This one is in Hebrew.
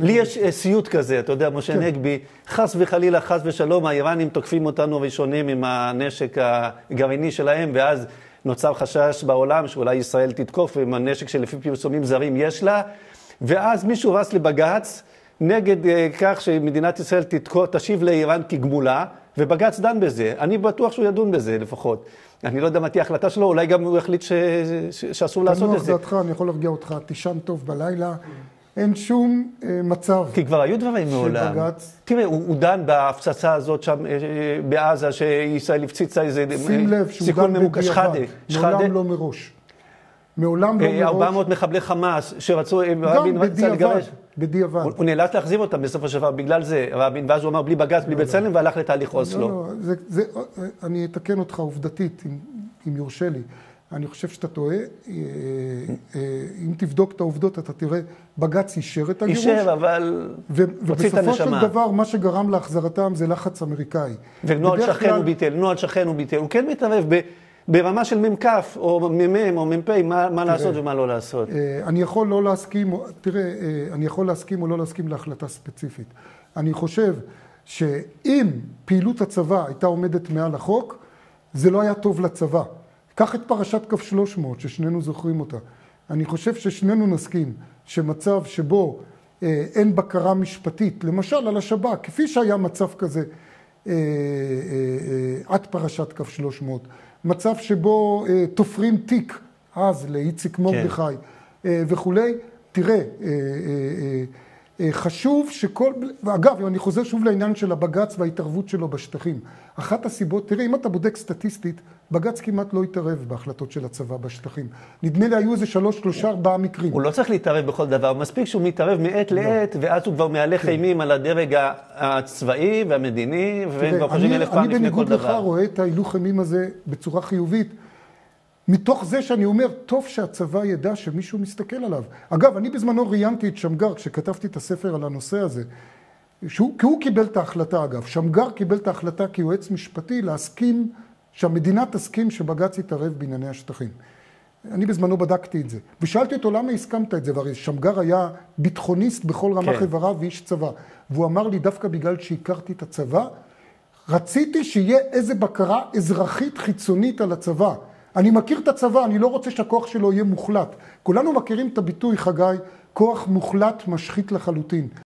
לי יש סיוט כזה, אתה יודע, משה נגבי, חס וחלילה, חס ושלום, האיראנים תוקפים אותנו ראשונים עם הנשק הגרעיני שלהם, ואז נוצר חשש בעולם שאולי ישראל תתקוף עם הנשק שלפי פרסומים זרים יש לה, ואז מישהו רץ לבג"ץ נגד כך שמדינת ישראל תשיב לאיראן כגמולה, ובג"ץ דן בזה. אני בטוח שהוא ידון בזה לפחות. אני לא יודע מה תהיה ההחלטה שלו, אולי גם הוא יחליט שאסור לעשות את זה. תנוח דעתך, אני יכול להרגיע אותך, תישן טוב בלילה. אין שום מצב. כי כבר היו דברים מעולם. שבג"ץ... תראה, הוא דן בהפצצה הזאת שם בעזה, שישראל הפציצה איזה שים לב שהוא דן בדיעבד, מעולם לא מראש. מעולם לא מראש. 400 מחבלי חמאס שרצו, גם בדיעבד, בדיעבד. הוא נאלץ להחזיר אותם בסופו של דבר בגלל זה, רבין, ואז הוא אמר בלי בג"ץ, בלי בצלם, והלך לתהליך אוסלו. לא, לא, זה, אני אתקן אותך עובדתית, אם יורשה לי. אני חושב שאתה טועה, אם תבדוק את העובדות אתה תראה, בג"ץ אישר את הגירוש. אישר, אבל הוציא את הנשמה. ובסופו של דבר, מה שגרם להחזרתם זה לחץ אמריקאי. ונוהל שכן הוא ביטל, נוהל שכן הוא ביטל. הוא כן מתערב ברמה של מ"כ או מ"מ או מ"פ, מה לעשות ומה לא לעשות. אני יכול לא להסכים, תראה, אני יכול להסכים או לא להסכים להחלטה ספציפית. אני חושב שאם פעילות הצבא הייתה עומדת מעל החוק, זה לא היה טוב לצבא. קח את פרשת כף 300, ששנינו זוכרים אותה. אני חושב ששנינו נסכים שמצב שבו אה, אין בקרה משפטית, למשל על השב"כ, כפי שהיה מצב כזה אה, אה, אה, עד פרשת כף 300, מצב שבו אה, תופרים תיק אז לאיציק מרדכי כן. אה, וכולי, תראה, אה, אה, אה, חשוב שכל, ואגב, אני חוזר שוב לעניין של הבג"ץ וההתערבות שלו בשטחים. אחת הסיבות, תראה, אם אתה בודק סטטיסטית, בג"ץ כמעט לא התערב בהחלטות של הצבא בשטחים. נדמה לי היו איזה שלוש, שלושה, ארבעה מקרים. הוא לא צריך להתערב בכל דבר, מספיק שהוא מתערב מעת לעת, ואז הוא כבר מהלך אימים על הדרג הצבאי והמדיני, וכבר חושבים אלף פעם לפני כל דבר. אני בניגוד לך רואה את ההילוך אימים הזה בצורה חיובית. מתוך זה שאני אומר, טוב שהצבא ידע שמישהו מסתכל עליו. אגב, אני בזמנו ראיינתי את שמגר כשכתבתי את הספר על הנושא הזה, שהוא, כי הוא קיבל את ההחלטה אגב. שמגר קיבל את ההחלטה כיועץ משפטי להסכים, שהמדינה תסכים שבג"ץ יתערב בענייני השטחים. אני בזמנו בדקתי את זה. ושאלתי אותו למה הסכמת את זה, והרי שמגר היה ביטחוניסט בכל רמ"ח כן. איבריו ואיש צבא. והוא אמר לי, דווקא בגלל שהכרתי את הצבא, רציתי שיהיה איזה בקרה אזרחית חיצונית על הצבא. אני מכיר את הצבא, אני לא רוצה שהכוח שלו יהיה מוחלט. כולנו מכירים את הביטוי, חגי, כוח מוחלט משחית לחלוטין.